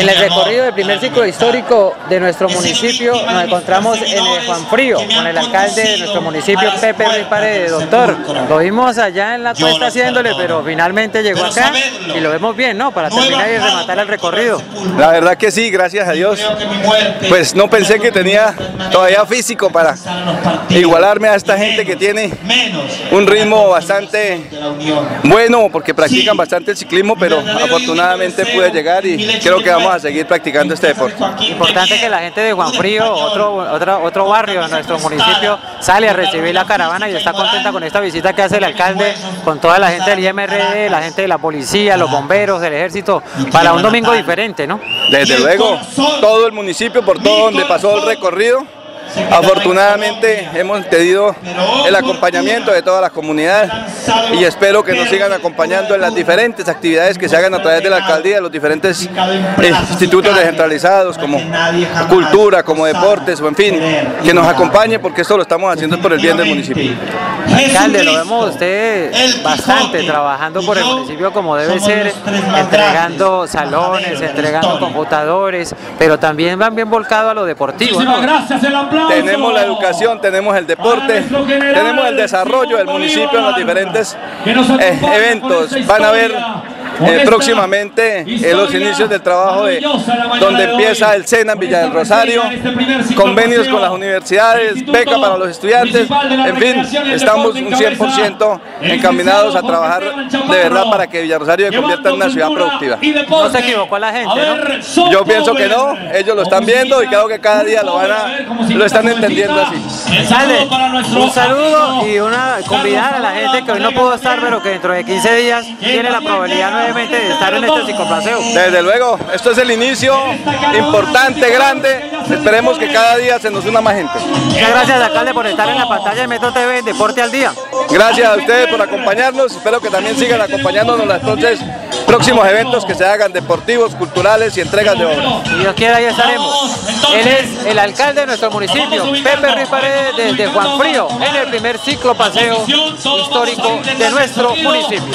En el recorrido del primer ciclo histórico de nuestro municipio nos encontramos en el Juan Frío con el alcalde de nuestro municipio, Pepe Ripare, doctor. Lo vimos allá en la cuesta haciéndole, pero finalmente llegó acá y lo vemos bien, ¿no? Para terminar y rematar el recorrido. La verdad que sí, gracias a Dios. Pues no pensé que tenía todavía físico para igualarme a esta gente que tiene un ritmo bastante bueno porque practican bastante el ciclismo, pero afortunadamente pude llegar y creo que vamos a seguir practicando este deporte. Importante que la gente de Juan Frío, otro, otro, otro barrio de nuestro municipio, sale a recibir la caravana y está contenta con esta visita que hace el alcalde con toda la gente del IMRD, la gente de la policía, los bomberos, del ejército, para un domingo diferente, ¿no? Desde luego, todo el municipio, por todo donde pasó el recorrido, Afortunadamente hemos tenido el acompañamiento de toda la comunidad y espero que nos sigan acompañando en las diferentes actividades que se hagan a través de la alcaldía, los diferentes institutos descentralizados como cultura, como deportes o en fin, que nos acompañe porque esto lo estamos haciendo por el bien del municipio. Alcalde, lo vemos usted bastante trabajando por el municipio como debe ser, entregando salones, entregando computadores, pero también van bien volcados a lo deportivo. ¿no? Tenemos la educación, tenemos el deporte, tenemos el desarrollo del municipio en los diferentes eh, eventos. Van a ver eh, próximamente en los inicios del trabajo de donde empieza el SENA en Villa del Rosario, convenios con las universidades, beca para los estudiantes, en fin, estamos un 100% encaminados a trabajar de verdad para que Villa Rosario se convierta en una ciudad productiva. No se equivocó la gente, ¿no? Yo pienso que no, ellos lo están viendo y creo que cada día lo van a, lo están entendiendo así. un saludo y una convidar a la gente que hoy no pudo estar, pero que dentro de 15 días tiene la probabilidad de estar en este psicoplaseo. Desde luego, esto es el inicio importante, grande. Esperemos que cada día se nos una más gente. Muchas gracias, alcalde, por estar en la pantalla de Metro TV Deporte al Día. Gracias a ustedes por acompañarnos. Espero que también sigan acompañándonos en los próximos eventos que se hagan deportivos, culturales y entregas de obras. Si Dios quiera, ahí estaremos. Él es el alcalde de nuestro municipio, Pepe Ruiz Paredes, desde Juan Frío, en el primer ciclo paseo histórico de nuestro municipio.